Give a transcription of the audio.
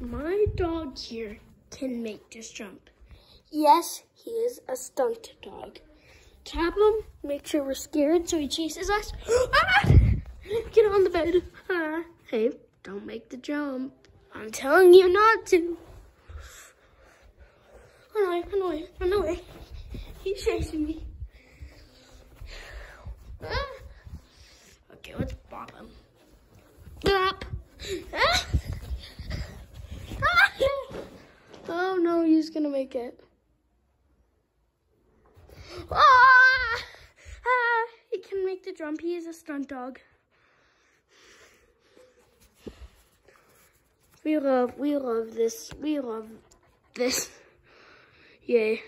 My dog here can make this jump. Yes, he is a stunt dog. Tap him, make sure we're scared so he chases us. Ah! Get on the bed. Ah. Hey, don't make the jump. I'm telling you not to. Run away, run away, run away. He's chasing me. Ah. Okay, let's bop him. Bop. Ah. Ah. Oh no, he's gonna make it. Ah! Ah! He can make the jump. He is a stunt dog. We love, we love this. We love this. Yay.